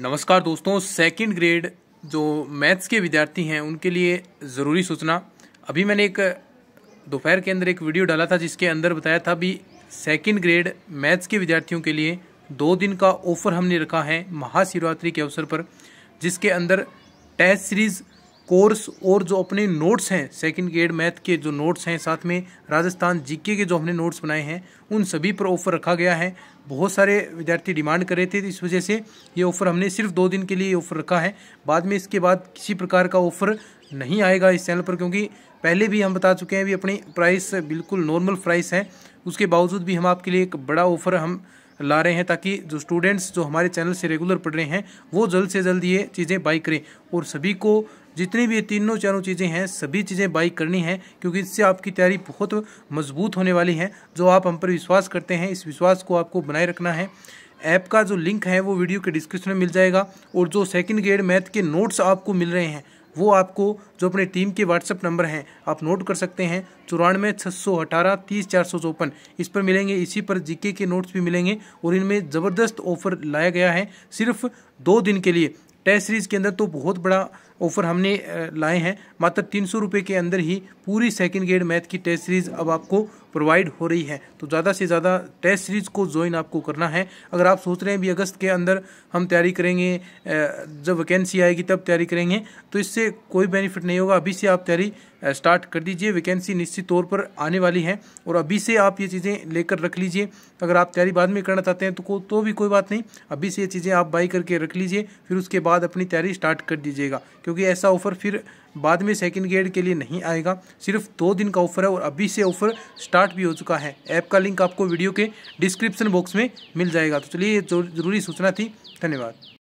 नमस्कार दोस्तों second grade जो मैथ्स के विद्यार्थी हैं, उनके लिए ज़रूरी सूचना। अभी मैंने एक, दोपहर के अंदर एक वीडियो डाला था, जिसके अंदर बताया था भी सेकंड ग्रेड मैथ्स के विद्यार्थियों के लिए दो दिन का ऑफ़र हमने रखा है महाशिवरात्रि के अवसर पर, जिसके अंदर टेस्ट सीरीज़ कोर्स और जो अपने नोट्स हैं सेकंड ग्रेड मैथ के जो नोट्स हैं साथ में, राजस्थान जीके के जो हमने नोट्स बनाए हैं, उन सभी पर ऑफ़र रखा गया है। बहुत सारे विद्यार्थी डिमांड कर रहे थे, इस वजह से ये ऑफ़र हमने सिर्फ़ दो दिन के लिए ऑफ़र रखा है। बाद में इसके बाद किसी प्रकार का ऑफ़र नहीं आएगा इस चैनल पर, क्योंकि पहले भी हम बता चुके हैं भी अपनी प्राइस बिल्कुल नॉर्मल प्राइस है। उसके बावजूद भी हम आपके लिए एक बड़ा ऑफ़र हम ला रहे हैं, ताकि जो स्टूडेंट्स जो हमारे चैनल से रेगुलर पढ़ रहे हैं, वो जल्द से जल्द ये चीज़ें बाई करें। और सभी को जितनी भी तीनों चारों चीज़ें हैं, सभी चीज़ें बाई करनी है, क्योंकि इससे आपकी तैयारी बहुत मज़बूत होने वाली है, जो आप हम पर विश्वास करते हैं, इस विश्वास को आपको बनाए रखना है। ऐप का जो लिंक है, वो वीडियो के डिस्क्रिप्शन में मिल जाएगा, और जो सेकंड ग्रेड मैथ के नोट्स आपको मिल रहे हैं, वो आपको जो अपने टीम के व्हाट्सअप नंबर हैं, आप नोट कर सकते हैं, चौरानवे छः सौ अठारह तीस चार सौ चौपन। इस पर मिलेंगे, इसी पर जीके के नोट्स भी मिलेंगे, और इनमें ज़बरदस्त ऑफ़र लाया गया है, सिर्फ़ दो दिन के लिए। टेस्ट सीरीज़ के अंदर तो बहुत बड़ा ऑफ़र हमने लाए हैं। मात्र तीन सौ रुपये के अंदर ही पूरी सेकेंड ग्रेड मैथ की टेस्ट सीरीज़ अब आपको प्रोवाइड हो रही है। तो ज़्यादा से ज़्यादा टेस्ट सीरीज़ को ज्वाइन आपको करना है। अगर आप सोच रहे हैं भी अगस्त के अंदर हम तैयारी करेंगे जब वैकेंसी आएगी तब तैयारी करेंगे तो इससे कोई बेनिफिट नहीं होगा। अभी से आप तैयारी स्टार्ट कर दीजिए। वैकेंसी निश्चित तौर पर आने वाली है और अभी से आप ये चीज़ें लेकर रख लीजिए। अगर आप तैयारी बाद में करना चाहते हैं तो तो भी कोई बात नहीं। अभी से ये चीज़ें आप बाई करके रख लीजिए, फिर उसके बाद अपनी तैयारी स्टार्ट कर दीजिएगा। क्योंकि ऐसा ऑफ़र फिर बाद में सेकंड ग्रेड के लिए नहीं आएगा। सिर्फ़ दो दिन का ऑफ़र है और अभी से ऑफ़र स्टार्ट भी हो चुका है। ऐप का लिंक आपको वीडियो के डिस्क्रिप्शन बॉक्स में मिल जाएगा। तो चलिए ये ज़रूरी सूचना थी, धन्यवाद।